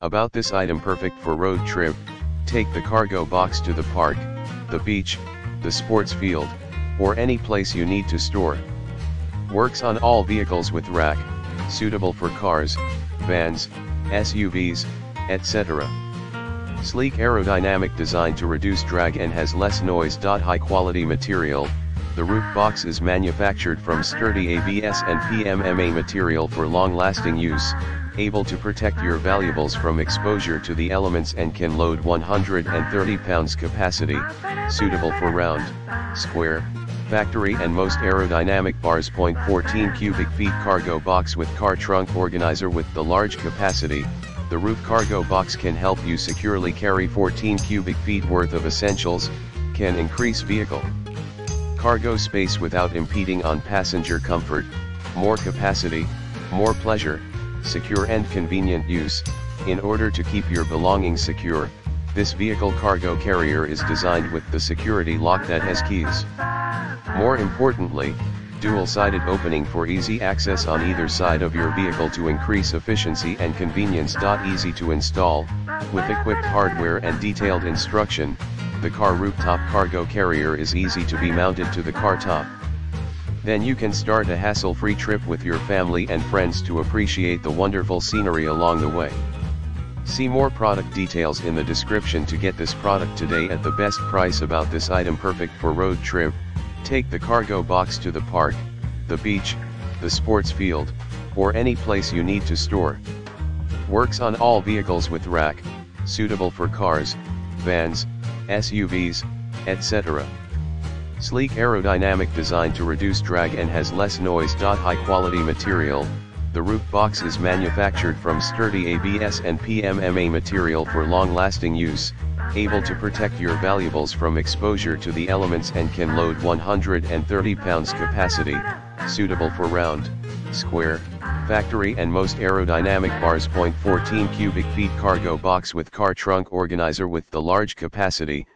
About this item perfect for road trip, take the cargo box to the park, the beach, the sports field, or any place you need to store. Works on all vehicles with rack, suitable for cars, vans, SUVs, etc. Sleek aerodynamic design to reduce drag and has less noise. High quality material, the roof box is manufactured from sturdy ABS and PMMA material for long-lasting use, able to protect your valuables from exposure to the elements and can load 130 pounds capacity, suitable for round, square, factory and most aerodynamic bars. 14 cubic feet cargo box with car trunk organizer with the large capacity, the roof cargo box can help you securely carry 14 cubic feet worth of essentials, can increase vehicle cargo space without impeding on passenger comfort, more capacity, more pleasure, secure and convenient use, in order to keep your belongings secure, this vehicle cargo carrier is designed with the security lock that has keys. More importantly, dual-sided opening for easy access on either side of your vehicle to increase efficiency and convenience. Easy to install, with equipped hardware and detailed instruction, the car rooftop cargo carrier is easy to be mounted to the car top. Then you can start a hassle-free trip with your family and friends to appreciate the wonderful scenery along the way. See more product details in the description to get this product today at the best price about this item perfect for road trip, take the cargo box to the park, the beach, the sports field, or any place you need to store. Works on all vehicles with rack, suitable for cars, vans, SUVs, etc. Sleek aerodynamic design to reduce drag and has less noise. High quality material, the roof box is manufactured from sturdy ABS and PMMA material for long-lasting use, able to protect your valuables from exposure to the elements and can load 130 pounds capacity, suitable for round, square, factory and most aerodynamic bars. 14 cubic feet cargo box with car trunk organizer with the large capacity,